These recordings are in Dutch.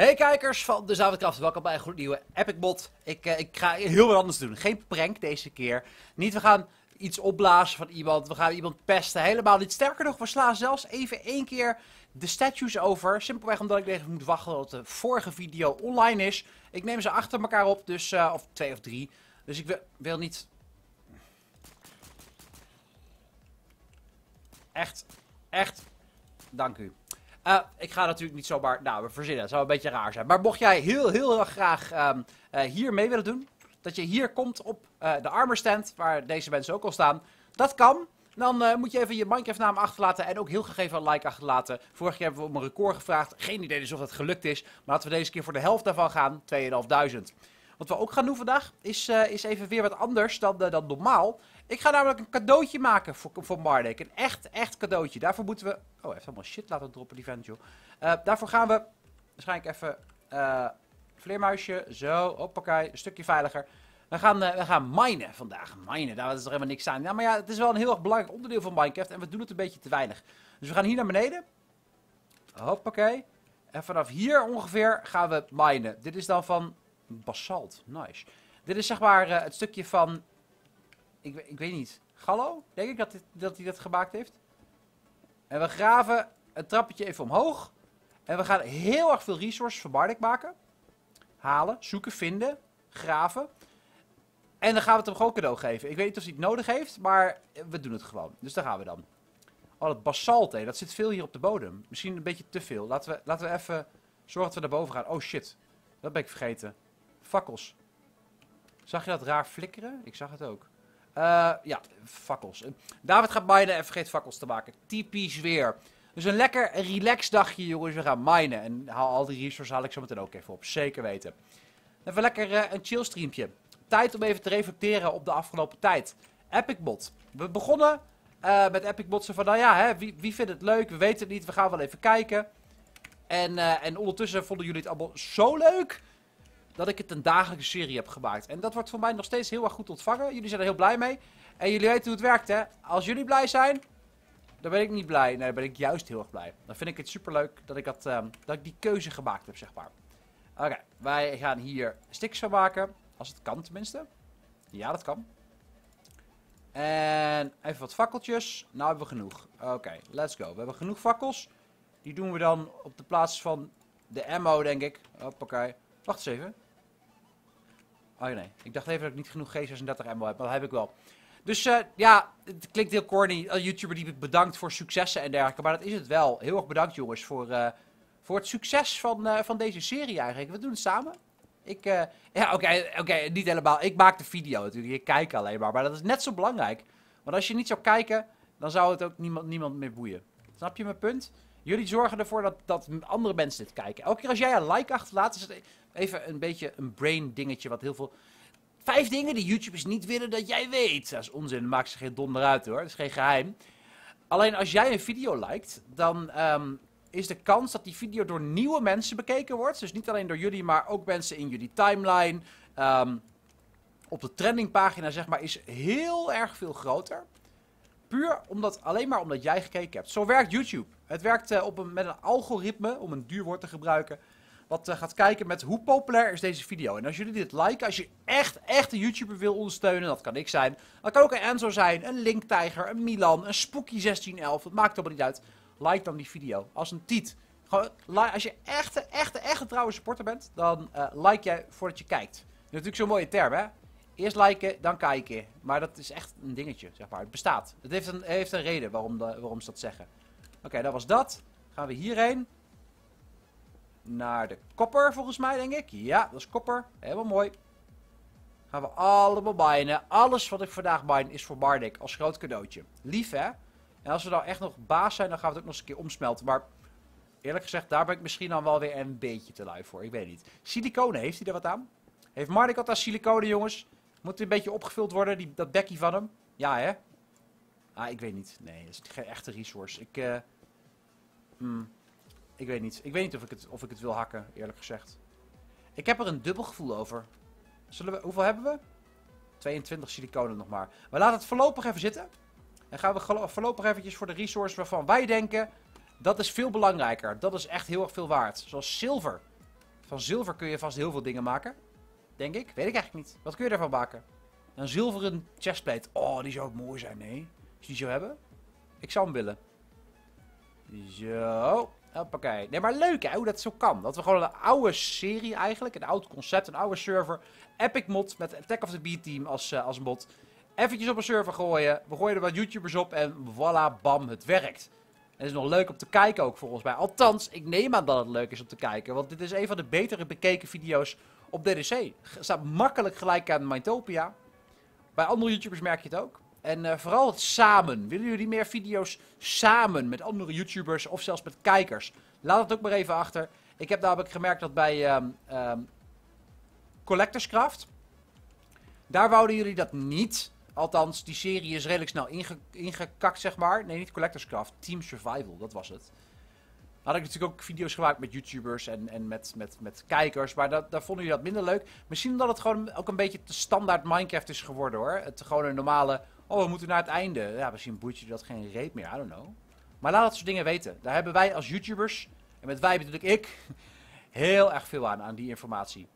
Hey kijkers van de Zoutkraft, welkom bij een nieuwe Epic Bot. Ik, eh, ik ga heel wat anders doen. Geen prank deze keer. Niet, we gaan iets opblazen van iemand, we gaan iemand pesten. Helemaal niet. Sterker nog, we slaan zelfs even één keer de statues over. Simpelweg omdat ik even moet wachten tot de vorige video online is. Ik neem ze achter elkaar op, dus, eh, of twee of drie. Dus ik wil, wil niet... Echt, echt, dank u. Uh, ik ga natuurlijk niet zomaar, nou, we verzinnen, het zou een beetje raar zijn. Maar mocht jij heel, heel graag um, uh, hier mee willen doen, dat je hier komt op uh, de armor stand, waar deze mensen ook al staan, dat kan. Dan moet je even je Minecraft naam achterlaten en ook heel graag even een like achterlaten. Vorige keer hebben we om een record gevraagd. Geen idee dus of het gelukt is. Maar laten we deze keer voor de helft daarvan gaan. 2500. Wat we ook gaan doen vandaag is, is even weer wat anders dan, dan normaal. Ik ga namelijk een cadeautje maken voor, voor Mardek. Een echt, echt cadeautje. Daarvoor moeten we... Oh, hij heeft allemaal shit laten droppen, die vent. Uh, daarvoor gaan we waarschijnlijk even... Uh, vleermuisje, zo, hoppakee, een stukje veiliger. We gaan, uh, we gaan minen vandaag. Minen, daar is er helemaal niks aan. Ja, maar ja, het is wel een heel erg belangrijk onderdeel van Minecraft. En we doen het een beetje te weinig. Dus we gaan hier naar beneden. Hoppakee. En vanaf hier ongeveer gaan we minen. Dit is dan van basalt. Nice. Dit is zeg maar het stukje van ik, ik weet niet. Gallo? Denk ik dat, dat hij dat gemaakt heeft. En we graven een trappetje even omhoog. En we gaan heel erg veel resources voor Bardic maken. Halen, zoeken, vinden, graven. En dan gaan we het hem gewoon cadeau geven. Ik weet niet of hij het nodig heeft, maar we doen het gewoon. Dus daar gaan we dan. Oh, dat basalt, hé. Dat zit veel hier op de bodem. Misschien een beetje te veel. Laten we, laten we even zorgen dat we naar boven gaan. Oh, shit. Dat ben ik vergeten. Fakkels. Zag je dat raar flikkeren? Ik zag het ook. Uh, ja, fakkels. David gaat minen en vergeet fakkels te maken. Typisch weer. Dus een lekker relax dagje, jongens. We gaan minen. En haal al die resources haal ik zo meteen ook even op. Zeker weten. Even lekker uh, een chill streampje. Tijd om even te reflecteren op de afgelopen tijd. Epic Bot. We begonnen met Epic Bot. van, nou ja, hè, wie, wie vindt het leuk? We weten het niet. We gaan wel even kijken. En, en ondertussen vonden jullie het allemaal zo leuk dat ik het een dagelijkse serie heb gemaakt. En dat wordt voor mij nog steeds heel erg goed ontvangen. Jullie zijn er heel blij mee. En jullie weten hoe het werkt, hè? Als jullie blij zijn, dan ben ik niet blij. Nee, dan ben ik juist heel erg blij. Dan vind ik het superleuk dat ik, dat, um, dat ik die keuze gemaakt heb, zeg maar. Oké, wij gaan hier sticks van maken. Als het kan, tenminste. Ja, dat kan. En even wat fakkeltjes. Nou hebben we genoeg. Oké, let's go. We hebben genoeg fakkels. Die doen we dan op de plaats van de ammo, denk ik. Hoppakee. Wacht eens even. Oh nee, ik dacht even dat ik niet genoeg G36 ammo heb, maar dat heb ik wel. Dus uh, ja, het klinkt heel corny. Een YouTuber die bedankt voor successen en dergelijke. Maar dat is het wel. Heel erg bedankt jongens voor, uh, voor het succes van, van deze serie eigenlijk. We doen het samen. Ik, ja oké, oké, niet helemaal. Ik maak de video natuurlijk. Ik kijk alleen maar. Maar dat is net zo belangrijk. Want als je niet zou kijken, dan zou het ook niemand, niemand meer boeien. Snap je mijn punt? Jullie zorgen ervoor dat, dat andere mensen dit kijken. Elke keer als jij een like achterlaat, is het even een beetje een brain dingetje wat heel veel... Vijf dingen die YouTubers niet willen dat jij weet. Dat is onzin, maak ze geen donder uit hoor, dat is geen geheim. Alleen als jij een video liked, dan um, is de kans dat die video door nieuwe mensen bekeken wordt. Dus niet alleen door jullie, maar ook mensen in jullie timeline. Um, op de trendingpagina zeg maar, is heel erg veel groter. Puur omdat, alleen maar omdat jij gekeken hebt. Zo werkt YouTube. Het werkt uh, op een, met een algoritme, om een duur woord te gebruiken. Wat uh, gaat kijken met hoe populair is deze video. En als jullie dit liken, als je echt, echt een YouTuber wil ondersteunen, dat kan ik zijn. Dat kan ook een Enzo zijn, een Linktijger, een Milan, een Spooky1611. Het maakt allemaal niet uit. Like dan die video. Als een tiet. Als je echte, echte, echte trouwe supporter bent, dan uh, like jij voordat je kijkt. Is natuurlijk zo'n mooie term, hè? Eerst liken, dan kijken. Maar dat is echt een dingetje, zeg maar. Het bestaat. Het heeft een, heeft een reden waarom, waarom ze dat zeggen. Oké, dat was dat. Gaan we hierheen. Naar de kopper, volgens mij, denk ik. Ja, dat is kopper. Helemaal mooi. Gaan we allemaal minen. Alles wat ik vandaag mine is voor Bardik als groot cadeautje. Lief, hè? En als we nou echt nog baas zijn, dan gaan we het ook nog eens een keer omsmelten. Maar eerlijk gezegd, daar ben ik misschien dan wel weer een beetje te lui voor. Ik weet niet. Siliconen, heeft hij er wat aan? Heeft Mardik wat aan siliconen, jongens? Moet een beetje opgevuld worden, die, dat bekkie van hem? Ja, hè? Ah, ik weet niet. Nee, dat is geen echte resource. Ik, uh, mm, ik weet niet. Ik weet niet of ik, het, of ik het wil hakken, eerlijk gezegd. Ik heb er een dubbel gevoel over. Zullen we, hoeveel hebben we? 22 siliconen nog maar. We laten het voorlopig even zitten. En gaan we voorlopig eventjes voor de resource waarvan wij denken... Dat is veel belangrijker. Dat is echt heel erg veel waard. Zoals zilver. Van zilver kun je vast heel veel dingen maken. Denk ik. Weet ik eigenlijk niet. Wat kun je daarvan maken? Een zilveren chestplate. Oh, die zou mooi zijn, nee. Als je die zou hebben. Ik zou hem willen. Zo. Hoppakee. Nee, maar leuk hè, hoe dat zo kan. Dat we gewoon een oude serie eigenlijk, een oud concept, een oude server. Epic mod met Attack of the B-team als, uh, als mod. Eventjes op een server gooien. We gooien er wat YouTubers op en voilà, bam, het werkt. En het is nog leuk om te kijken ook volgens mij. Althans, ik neem aan dat het leuk is om te kijken. Want dit is een van de betere bekeken video's op DDC. Staat makkelijk gelijk aan Mindtopia. Bij andere YouTubers merk je het ook. En uh, vooral samen. Willen jullie meer video's samen met andere YouTubers of zelfs met kijkers? Laat het ook maar even achter. Ik heb namelijk gemerkt dat bij um, um, Collectorscraft. Daar wouden jullie dat niet. Althans, die serie is redelijk snel inge ingekakt, zeg maar. Nee, niet Collectorscraft. Team Survival, dat was het. Had ik natuurlijk ook video's gemaakt met YouTubers en, en met, met, met kijkers. Maar dat, daar vonden jullie dat minder leuk. Misschien omdat het gewoon ook een beetje te standaard Minecraft is geworden hoor. Het gewoon een normale Oh, we moeten naar het einde. Ja, misschien boeit je dat geen reet meer. I don't know. Maar laat dat soort dingen weten. Daar hebben wij als YouTubers, en met wij bedoel ik, heel erg veel aan, aan die informatie.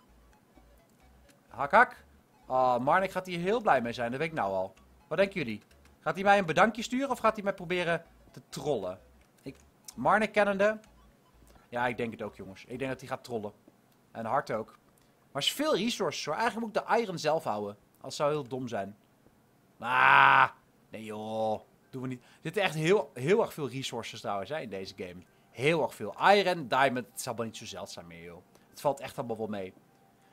Hak, hak. Oh, Marnik gaat hier heel blij mee zijn, dat weet ik nou al. Wat denken jullie? Gaat hij mij een bedankje sturen of gaat hij mij proberen te trollen? Ik, Marnik kennende. Ja, ik denk het ook, jongens. Ik denk dat hij gaat trollen. En hard ook. Maar is veel resources. Eigenlijk moet ik de iron zelf houden. Dat zou heel dom zijn. Ah, nee joh. Doen we niet. Er zitten echt heel, heel erg veel resources trouwens hè, in deze game. Heel erg veel. Iron, diamond, het is allemaal niet zo zeldzaam meer joh. Het valt echt allemaal wel mee.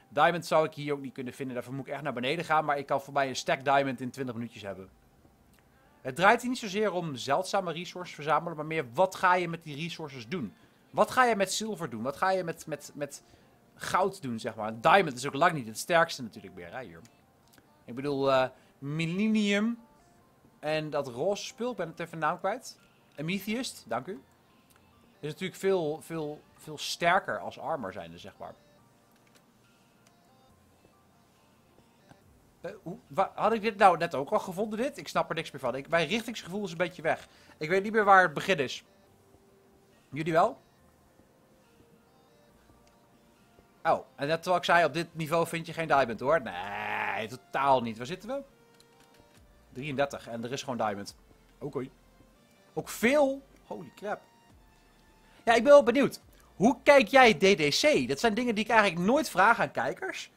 Diamond zou ik hier ook niet kunnen vinden. Daarvoor moet ik echt naar beneden gaan. Maar ik kan voor mij een stack diamond in 20 minuutjes hebben. Het draait hier niet zozeer om zeldzame resources verzamelen. Maar meer wat ga je met die resources doen? Wat ga je met zilver doen? Wat ga je met, met, met goud doen, zeg maar? Diamond is ook lang niet het sterkste natuurlijk meer, hè, hier. Ik bedoel, uh, Millennium. En dat roze spul, ik ben het even naam kwijt. Amethyst, dank u. Is natuurlijk veel, veel, veel sterker als armor zijnde, zeg maar. Hoe, had ik dit nou net ook al gevonden, dit? Ik snap er niks meer van. Ik, mijn richtingsgevoel is een beetje weg. Ik weet niet meer waar het begin is. Jullie wel? Oh, en net terwijl ik zei, op dit niveau vind je geen diamond hoor. Nee, totaal niet. Waar zitten we? 33. En er is gewoon diamond. Oké. Ook veel. Holy crap. Ja, ik ben wel benieuwd. Hoe kijk jij DDC? Dat zijn dingen die ik eigenlijk nooit vraag aan kijkers.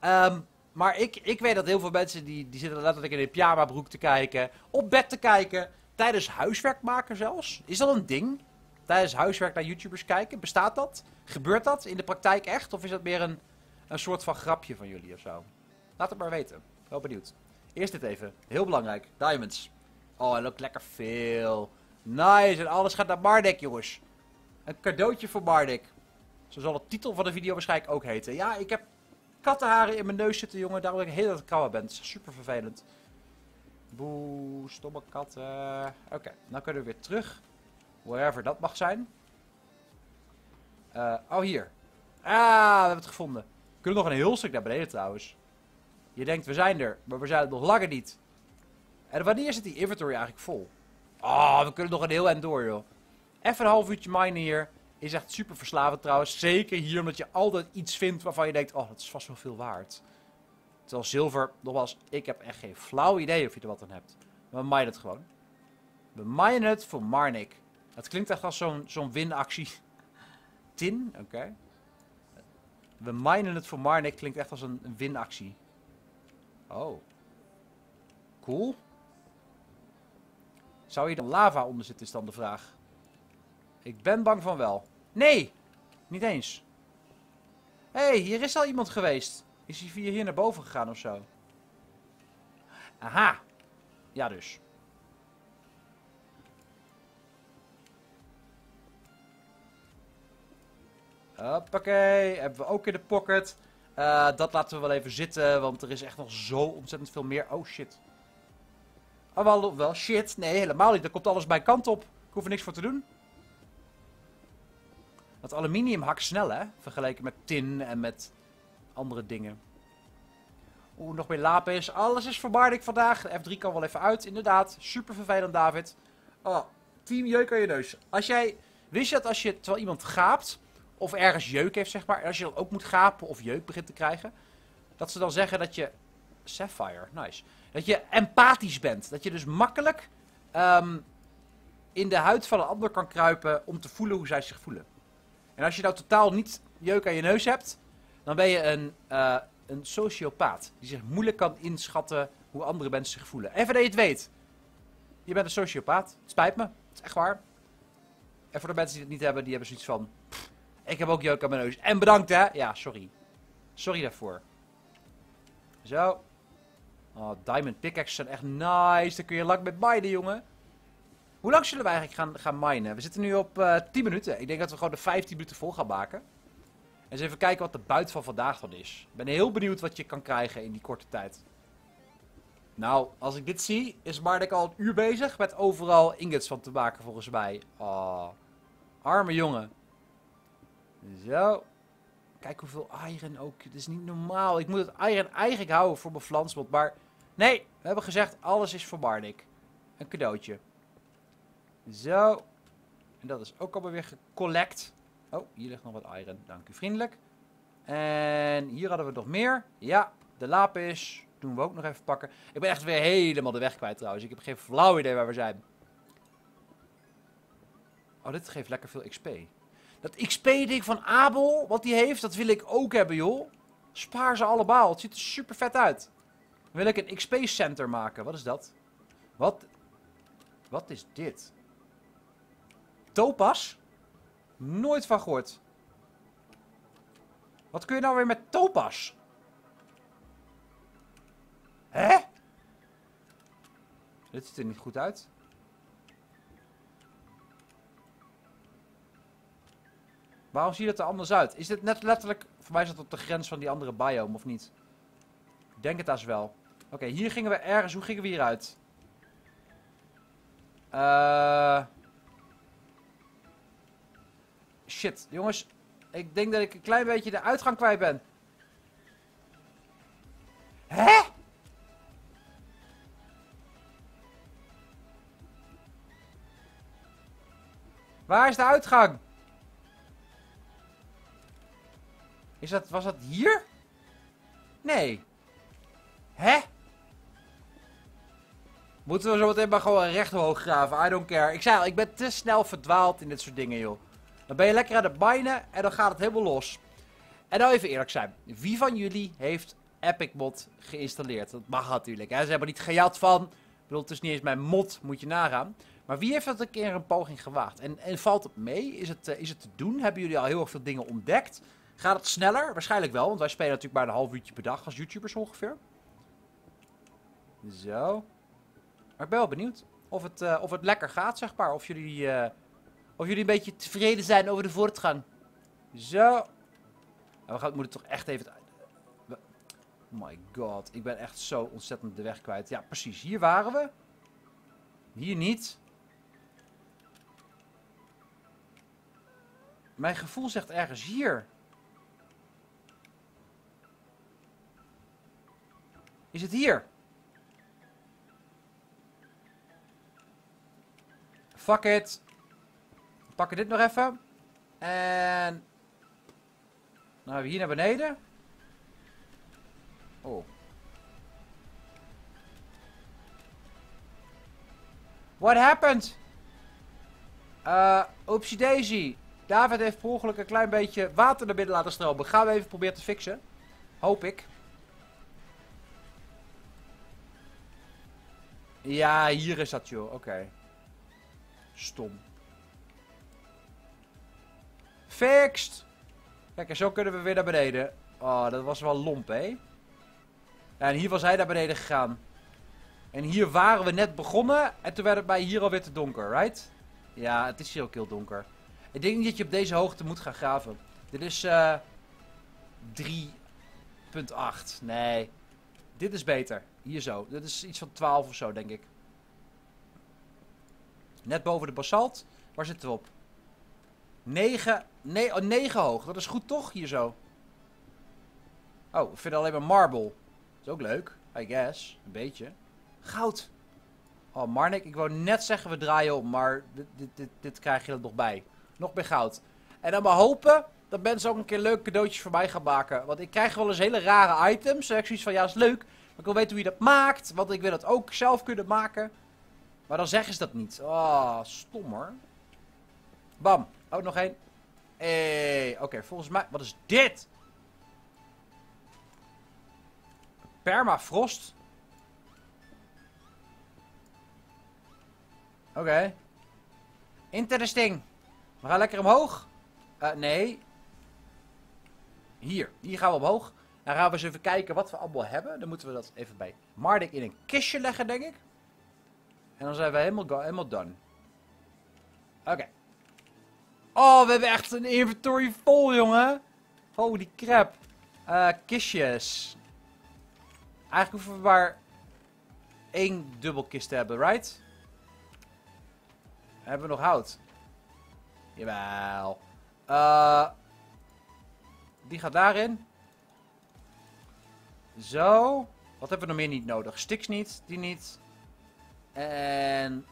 Um, maar ik, ik weet dat heel veel mensen die, die zitten letterlijk in een pyjama broek te kijken. Op bed te kijken. Tijdens huiswerk maken zelfs. Is dat een ding? Tijdens huiswerk naar YouTubers kijken. Bestaat dat? Gebeurt dat in de praktijk echt? Of is dat meer een, een soort van grapje van jullie of zo? Laat het maar weten. Wel benieuwd. Eerst dit even. Heel belangrijk. Diamonds. Oh, en ook lekker veel. Nice. En alles gaat naar Mardek, jongens. Een cadeautje voor Mardek. Zo zal de titel van de video waarschijnlijk ook heten. Ja, ik heb kattenharen in mijn neus zitten, jongen. Daarom dat ik heel erg krabben ben. Super vervelend. Boe, stomme katten. Oké, nou kunnen we weer terug. Wherever dat mag zijn. Uh, oh, hier. Ah, we hebben het gevonden. We kunnen nog een heel stuk naar beneden trouwens. Je denkt, we zijn er, maar we zijn het nog langer niet. En wanneer zit die inventory eigenlijk vol? Oh, we kunnen nog een heel eind door, joh. Even een half uurtje minen hier. Is echt super verslavend trouwens. Zeker hier omdat je altijd iets vindt waarvan je denkt, oh, dat is vast wel veel waard. Terwijl zilver, nogmaals, ik heb echt geen flauw idee of je er wat aan hebt. We minen het gewoon. We minen het voor Marnik. Het klinkt echt als zo'n zo'n winactie. Tin, oké. We minen het voor Marnik klinkt echt als een winactie. Oh. Cool. Zou hier dan lava onder zitten, is dan de vraag. Ik ben bang van wel. Nee! Niet eens. Hé, hey, hier is al iemand geweest. Is hij via hier naar boven gegaan of zo? Aha. Ja dus. Hoppakee. Hebben we ook in de pocket. Uh, dat laten we wel even zitten, want er is echt nog zo ontzettend veel meer. Oh shit. Oh, wel, wel shit. Nee, helemaal niet. Er komt alles bij kant op. Ik hoef er niks voor te doen. Dat aluminium hakt snel, hè? Vergeleken met tin en met andere dingen. Oeh, nog meer lapis. Alles is verbaardig vandaag. De F3 kan wel even uit, inderdaad. Super vervelend, David. Oh, team jeuk aan je neus. Als jij... Wist je dat als je, terwijl iemand gaapt of ergens jeuk heeft, zeg maar. En als je dan ook moet gapen of jeuk begint te krijgen. Dat ze dan zeggen dat je... Sapphire, nice. Dat je empathisch bent. Dat je dus makkelijk ehm, in de huid van een ander kan kruipen om te voelen hoe zij zich voelen. En als je nou totaal niet jeuk aan je neus hebt, dan ben je een, uh, een sociopaat. Die zich moeilijk kan inschatten hoe andere mensen zich voelen. Even dat je het weet. Je bent een sociopaat. Spijt me. Het is echt waar. En voor de mensen die het niet hebben, die hebben zoiets van... ik heb ook jeuk aan mijn neus. En bedankt hè. Ja, sorry. Sorry daarvoor. Zo. Oh, diamond pickaxes zijn echt nice. Dan kun je lang met minen, jongen. Hoe lang zullen we eigenlijk gaan, gaan minen? We zitten nu op uh, eh, 10 minuten. Ik denk dat we gewoon de 15 minuten vol gaan maken. En eens even kijken wat de buit van vandaag dan is. Ik ben heel benieuwd wat je kan krijgen in die korte tijd. Nou, als ik dit zie, is Mardek al een uur bezig met overal ingots van te maken volgens mij. Oh, arme jongen. Zo. Kijk hoeveel iron ook. Het is niet normaal. Ik moet het iron eigenlijk houden voor mijn flansbot. Maar nee, we hebben gezegd alles is voor Mardek. Een cadeautje. Zo. En dat is ook alweer weer gecollect. Oh, hier ligt nog wat iron. Dank u vriendelijk. En hier hadden we nog meer. Ja, de lapis. Doen we ook nog even pakken. Ik ben echt weer helemaal de weg kwijt trouwens. Ik heb geen flauw idee waar we zijn. Oh, dit geeft lekker veel XP. Dat XP-ding van Abel, wat die heeft, dat wil ik ook hebben, joh. Spaar ze allemaal. Het ziet er super vet uit. Wil ik een XP-center maken. Wat is dat? Wat? Wat is dit? Topas? Nooit van gehoord. Wat kun je nou weer met topas? Hè? Dit ziet er niet goed uit. Waarom zie je het er anders uit? Is dit net letterlijk... Voor mij dat op de grens van die andere biome, of niet? Ik denk het als wel. Oké, hier gingen we ergens... Hoe gingen we hieruit? Eh... Shit, jongens. Ik denk dat ik een klein beetje de uitgang kwijt ben. Hè? Waar is de uitgang? Is dat, was dat hier? Nee. Hè? Moeten we zo meteen maar gewoon recht omhoog graven? I don't care. Ik zei al, ik ben te snel verdwaald in dit soort dingen, joh. Dan ben je lekker aan het minen en dan gaat het helemaal los. En nou even eerlijk zijn. Wie van jullie heeft Epic Mod geïnstalleerd? Dat mag natuurlijk. Hè? Ze hebben niet gejat van. Ik bedoel, het is niet eens mijn mod, moet je nagaan. Maar wie heeft dat een keer een poging gewaagd? En, en valt het mee? Is het, uh, is het te doen? Hebben jullie al heel erg veel dingen ontdekt? Gaat het sneller? Waarschijnlijk wel, want wij spelen natuurlijk maar een half uurtje per dag als YouTubers ongeveer. Zo. Maar ik ben wel benieuwd of het, uh, of het lekker gaat, zeg maar. Of jullie, uh, of jullie een beetje tevreden zijn over de voortgang. Zo. Nou, we gaan, moeten toch echt even... Oh my god, ik ben echt zo ontzettend de weg kwijt. Ja, precies. Hier waren we. Hier niet. Mijn gevoel zegt ergens hier. Is het hier? Fuck it. We pakken dit nog even. En... Dan hebben we hier naar beneden. Oh. What happened? Uh, oopsie daisy. David heeft per ongeluk een klein beetje water naar binnen laten stromen. Gaan we even proberen te fixen. Hoop ik. Ja, hier is dat joh. Oké. Stom. Fixed! Kijk, en zo kunnen we weer naar beneden. Oh, dat was wel lomp, hè? En hier was hij naar beneden gegaan. En hier waren we net begonnen. En toen werd het bij hier alweer te donker, right? Ja, het is hier ook heel donker. Ik denk niet dat je op deze hoogte moet gaan graven. Dit is uh, eh, 3.8. Nee. Dit is beter. Hier zo. Dit is iets van 12 of zo, denk ik. Net boven de basalt. Waar zitten we op? 9, nee, oh, 9 hoog. Dat is goed toch? Hier zo. Oh, we vinden alleen maar marble. Dat is ook leuk. I guess. Een beetje. Goud. Oh, Marnik, ik wou net zeggen we draaien om. Maar dit, dit, dit, dit krijg je er nog bij. Nog meer goud. En dan maar hopen dat mensen ook een keer leuke cadeautjes voor mij gaan maken. Want ik krijg wel eens hele rare items. En ik zoiets van, ja, is leuk. Ik wil weten hoe je dat maakt. Want ik wil dat ook zelf kunnen maken. Maar dan zeggen ze dat niet. Oh, stom hoor. Bam. Oh, nog één. Hey, oké, volgens mij... Wat is dit? Permafrost? Oké. Interesting. We gaan lekker omhoog. Uh, nee. Hier. Hier gaan we omhoog. Dan gaan we eens even kijken wat we allemaal hebben. Dan moeten we dat even bij Mardik in een kistje leggen, denk ik. En dan zijn we helemaal, helemaal done. Oké. Oh, we hebben echt een inventory vol, jongen. Holy crap. Uh, kistjes. Eigenlijk hoeven we maar één dubbelkist te hebben, right? Hebben we nog hout? Jawel. Uh, die gaat daarin. Zo. Wat hebben we nog meer niet nodig? Sticks niet, die niet. En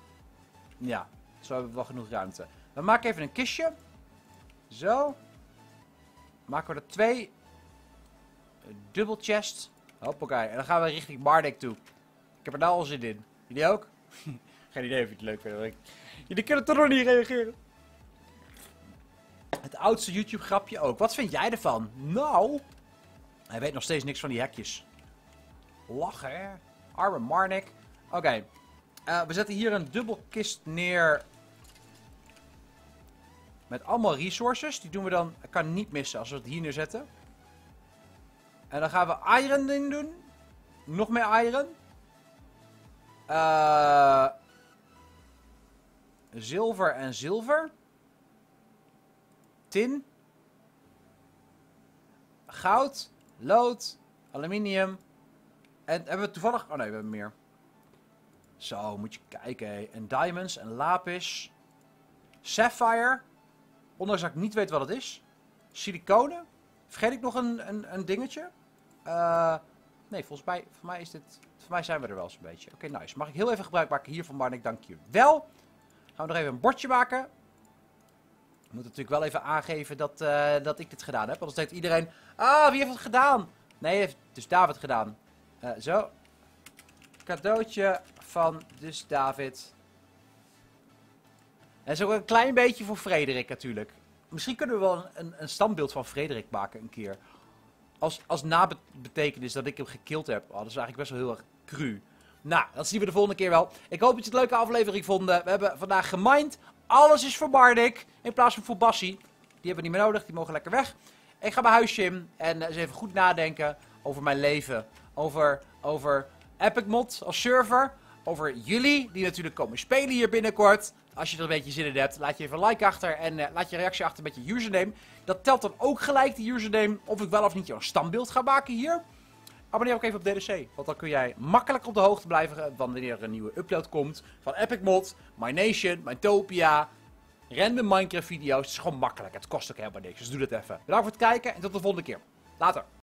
ja, zo hebben we wel genoeg ruimte. We maken even een kistje. Zo. Maken we er twee. Dubbel chest. Hoppakee. En dan gaan we richting Mardek toe. Ik heb er nou al zin in. Jullie ook? Geen idee of je het leuk vindt. Jullie kunnen toch nog niet reageren. Het oudste YouTube grapje ook. Wat vind jij ervan? Nou. Hij weet nog steeds niks van die hekjes. Lachen hè. Arme Marnik. Oké. Uh, we zetten hier een dubbelkist neer. Met allemaal resources. Die doen we dan. Kan niet missen als we het hier neerzetten. En dan gaan we iron in doen. Nog meer iron. Uh, zilver en zilver. Tin. Goud. Lood. Aluminium. En hebben we toevallig... Oh nee, we hebben meer. Zo, moet je kijken. En diamonds en lapis. Sapphire. Ondanks dat ik niet weet wat het is. Siliconen. Vergeet ik nog een, een, een dingetje? Uh, nee, volgens mij, voor mij, is dit, voor mij zijn we er wel eens een beetje. Oké, nice. Mag ik heel even gebruik maken hiervan, Marnik? Dank je wel. Gaan we nog even een bordje maken. Ik moet natuurlijk wel even aangeven dat, uh, dat ik dit gedaan heb. Anders denkt iedereen, ah, wie heeft het gedaan? Nee, heeft dus David gedaan. Uh, zo. Cadeautje van dus David. En zo een klein beetje voor Frederik natuurlijk. Misschien kunnen we wel een, een standbeeld van Frederik maken een keer. Als, als nabetekenis dat ik hem gekild heb. Oh, dat is eigenlijk best wel heel erg cru. Nou, dat zien we de volgende keer wel. Ik hoop dat je het leuke aflevering vonden. We hebben vandaag gemind. Alles is voor Bardik. In plaats van voor Bassie. Die hebben we niet meer nodig. Die mogen lekker weg. Ik ga mijn huisje in. En eens even goed nadenken over mijn leven. Over, over Epic Mod als server. Over jullie, die natuurlijk komen spelen hier binnenkort. Als je er een beetje zin in hebt, laat je even een like achter en uh, laat je reactie achter met je username. Dat telt dan ook gelijk, die username, of ik wel of niet jouw standbeeld ga maken hier. Abonneer ook even op DDC, want dan kun jij makkelijk op de hoogte blijven wanneer er een nieuwe upload komt. Van Epic Mod, MyNation, MyTopia, random Minecraft video's. Het is gewoon makkelijk, het kost ook helemaal niks, dus doe dat even. Bedankt voor het kijken en tot de volgende keer. Later.